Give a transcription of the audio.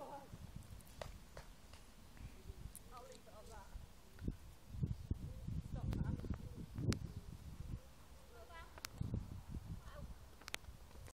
Oh.